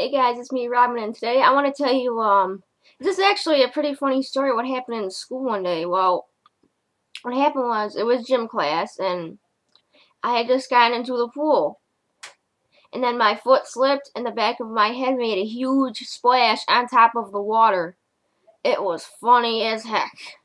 Hey guys, it's me, Robin, and today I want to tell you, um, this is actually a pretty funny story what happened in school one day. Well, what happened was, it was gym class, and I had just gotten into the pool. And then my foot slipped, and the back of my head made a huge splash on top of the water. It was funny as heck.